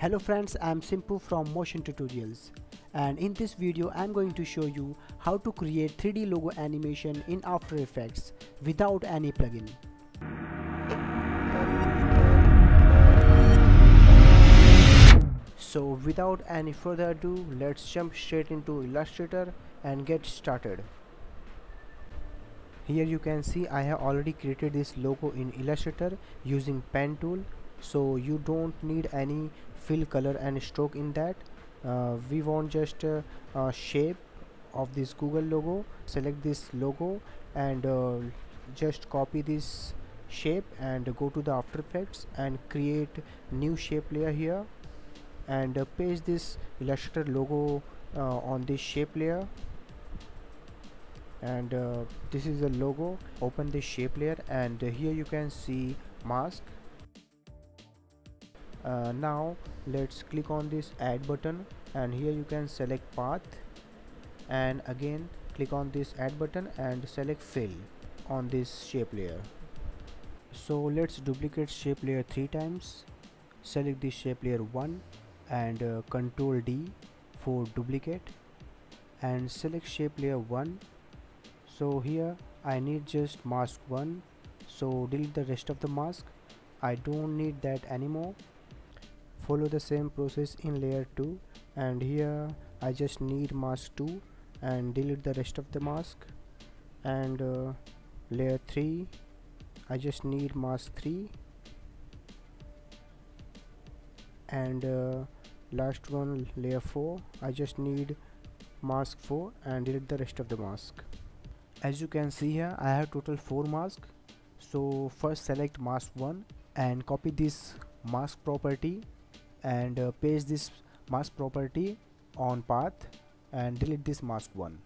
Hello friends, I am Simpu from Motion Tutorials and in this video I am going to show you how to create 3D logo animation in After Effects without any plugin. So without any further ado, let's jump straight into Illustrator and get started. Here you can see I have already created this logo in Illustrator using pen tool so you don't need any fill color and stroke in that. Uh, we want just uh, a shape of this Google logo. Select this logo and uh, just copy this shape and go to the After Effects and create new shape layer here. And uh, paste this Illustrator logo uh, on this shape layer. And uh, this is the logo. Open this shape layer and here you can see mask uh, now let's click on this add button and here you can select path. And again click on this add button and select fill on this shape layer. So let's duplicate shape layer three times. Select this shape layer 1 and uh, control D for duplicate and select shape layer 1 so here I need just mask 1 so delete the rest of the mask. I don't need that anymore follow the same process in layer 2 and here I just need mask 2 and delete the rest of the mask. And uh, layer 3 I just need mask 3 and uh, last one layer 4 I just need mask 4 and delete the rest of the mask. As you can see here I have total 4 masks so first select mask 1 and copy this mask property and uh, paste this mask property on path and delete this mask one.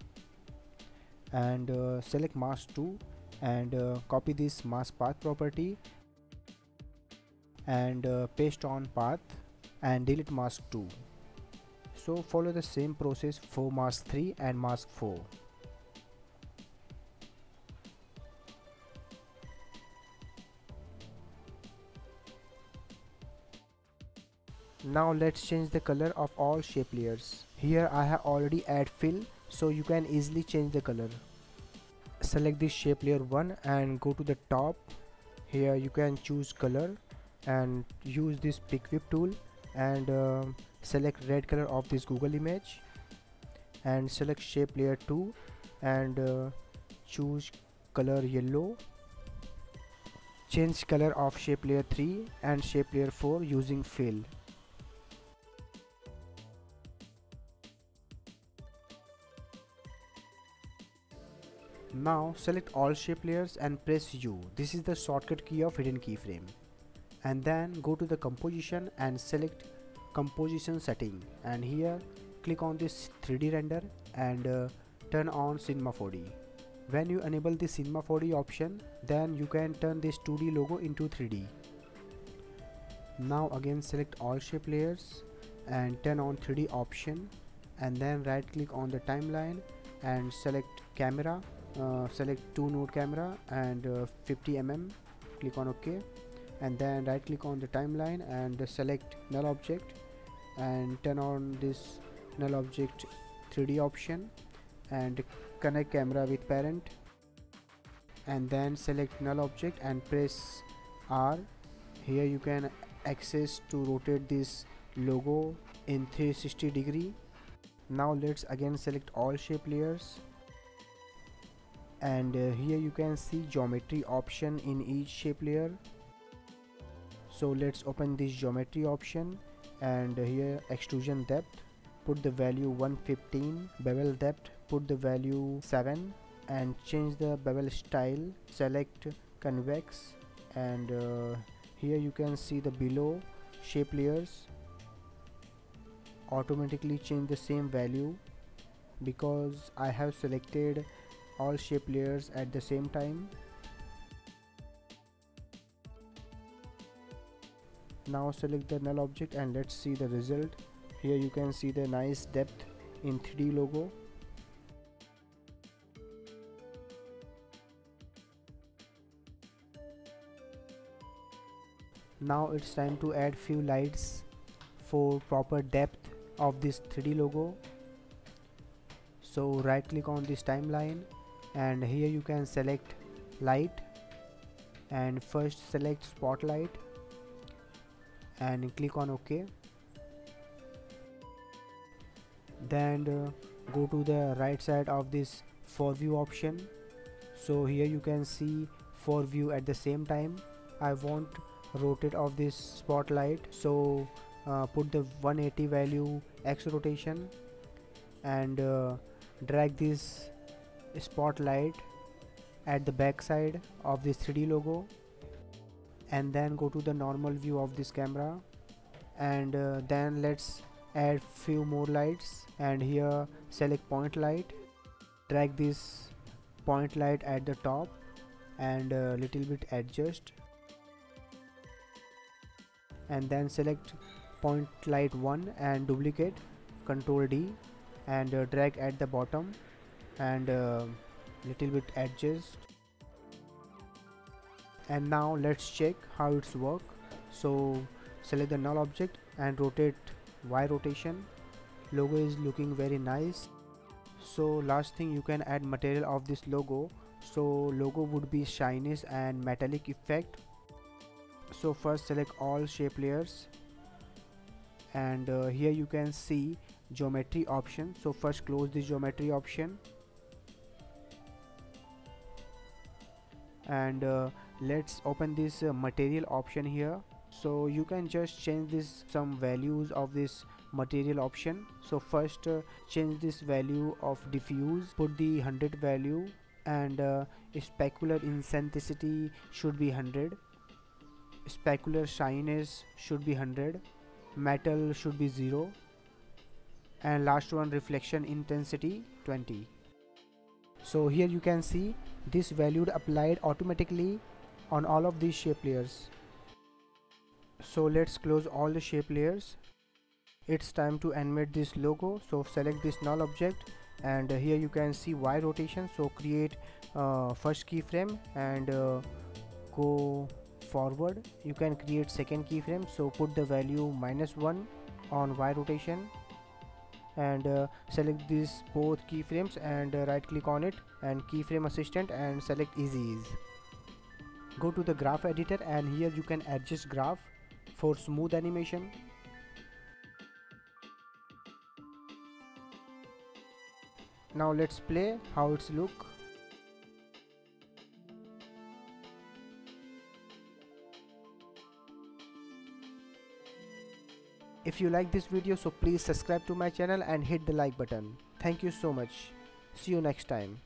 And uh, select mask 2 and uh, copy this mask path property and uh, paste on path and delete mask 2 so follow the same process for mask 3 and mask 4 now let's change the color of all shape layers. Here I have already add fill so you can easily change the color. Select this shape layer 1 and go to the top. Here you can choose color and use this pick whip tool and uh, select red color of this Google image and select shape layer 2 and uh, choose color yellow. Change color of shape layer 3 and shape layer 4 using fill Now select all shape layers and press U. This is the shortcut key of hidden keyframe. And then go to the composition and select composition setting and here click on this 3D render and uh, turn on Cinema 4D. When you enable the Cinema 4D option then you can turn this 2D logo into 3D. Now again select all shape layers and turn on 3D option and then right click on the timeline and select camera uh, select two node camera and uh, 50 mm click on ok and then right click on the timeline and select null object and turn on this null object 3d option and connect camera with parent. And then select null object and press R. Here you can access to rotate this logo in 360 degree. Now let's again select all shape layers and uh, here you can see geometry option in each shape layer. So let's open this geometry option. And uh, here extrusion depth. Put the value 115 bevel depth. Put the value 7 and change the bevel style. Select convex. And uh, here you can see the below shape layers. Automatically change the same value. Because I have selected all shape layers at the same time. Now select the null object and let's see the result. Here you can see the nice depth in 3d logo. Now it's time to add few lights for proper depth of this 3d logo. So right click on this timeline and here you can select light and first select spotlight and click on ok. Then uh, go to the right side of this for view option. So here you can see for view at the same time. I want rotate of this spotlight. So uh, put the 180 value X rotation and uh, drag this spotlight at the back side of this 3D logo and then go to the normal view of this camera and uh, then let's add few more lights and here select point light. Drag this point light at the top and a little bit adjust and then select point light 1 and duplicate control D and uh, drag at the bottom and uh, little bit adjust. And now let's check how it's work. So select the null object and rotate Y rotation. Logo is looking very nice. So last thing you can add material of this logo. So logo would be shinies and metallic effect. So first select all shape layers. And uh, here you can see geometry option. So first close the geometry option and uh, let's open this uh, material option here. So you can just change this some values of this material option. So first uh, change this value of diffuse put the 100 value and uh, specular intensity should be 100 specular shyness should be 100 metal should be 0 and last one reflection intensity 20 so here you can see this value applied automatically on all of these shape layers. So let's close all the shape layers. It's time to animate this logo. So select this null object and uh, here you can see y rotation. So create uh, first keyframe and uh, go forward. You can create second keyframe. So put the value minus 1 on y rotation and uh, select these both keyframes and uh, right click on it and keyframe assistant and select easy ease go to the graph editor and here you can adjust graph for smooth animation. Now let's play how it's look if you like this video so please subscribe to my channel and hit the like button. Thank you so much. See you next time